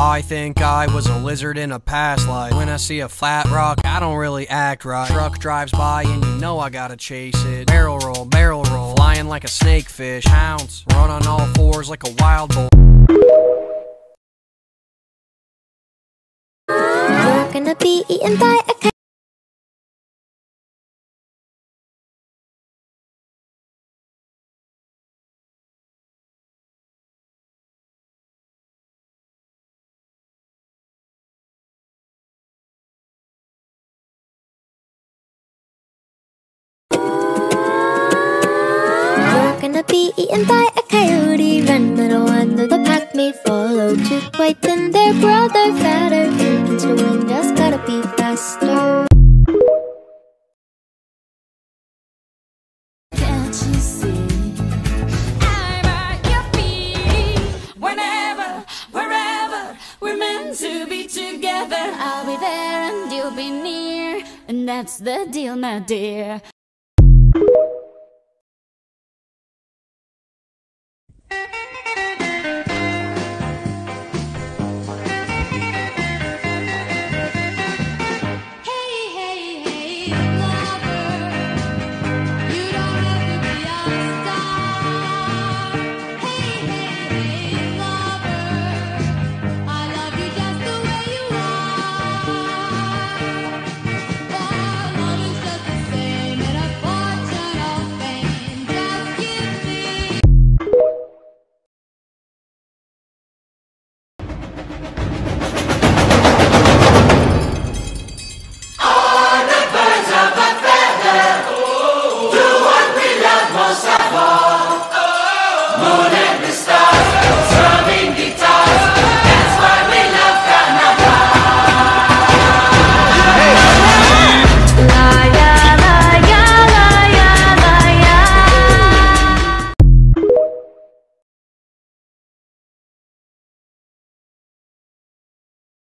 I think I was a lizard in a past life. When I see a flat rock, I don't really act right. Truck drives by and you know I gotta chase it. Barrel roll, barrel roll, flying like a snakefish. Pounce, run on all fours like a wild bull. You're gonna be eaten by a be eaten by a coyote. Run, little one, though the pack may follow. To than their brother, fatter. Humans to win, just gotta be faster. Can't you see? I'm at your feet. Whenever, wherever, we're meant to be together. I'll be there and you'll be near. And that's the deal, my dear. Bye.